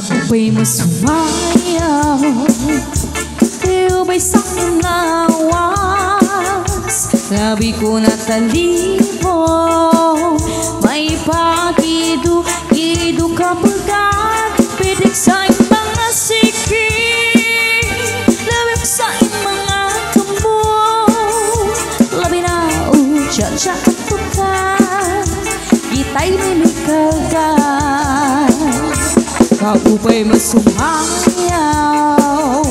Ako'y masumayaw Ilubay sa lawas Labi ko na talibo May pakido Ido ka bagat Pitik sa mga siki Labi ko sa mga kambo Labi na ucap sa katukan Itay nilikagan Aku u bay mà sùng hăng nhau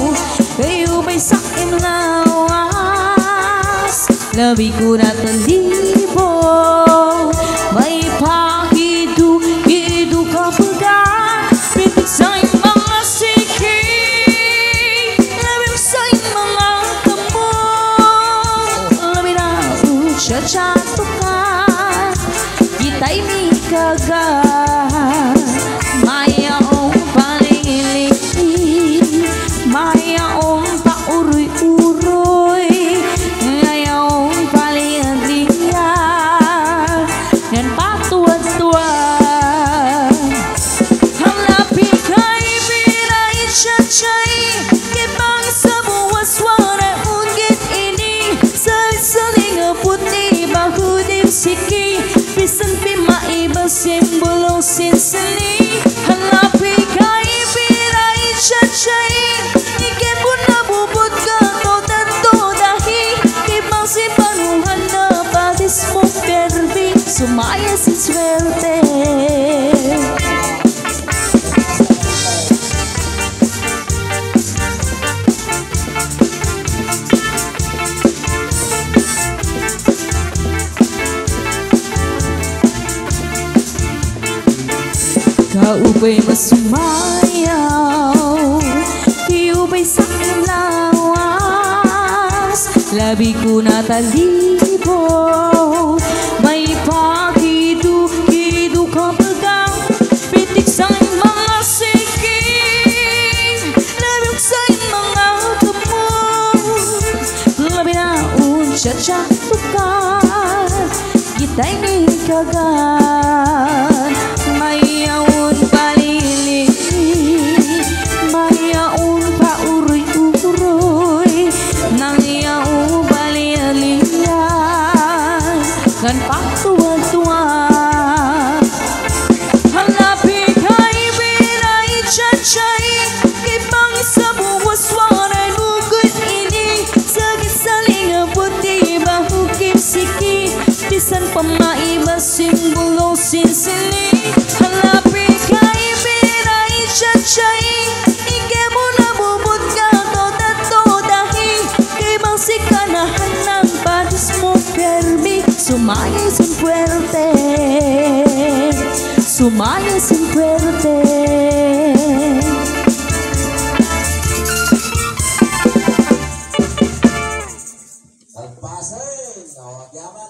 Bay u bay sắc em nào as Lebih kurang terlibo Bay pa hidu hidu kau pegang. Bidik saya mengasiki Lebih saya mengatamu Lebih tahu cerca tukar Kita ini gagal siki Pisan pi maiba sin sin seni Halapi kai pirai chachai Kau ba'y masumayaw Ikaw ba'y sa aking lawas Labi ko na talibo May pakidu-kidu ka bagang Pitik sa mga siki Labi ko mga kamot Labi na unsya-tsya tukan Kita'y may pa maibasin bulong sinsili Hanapin kaibigin ay tsatsay Ige mo ka toda-todahi Kay masikanahan ng mo Kirby Sumayos ang puwerte. Sumayos ang puwerte.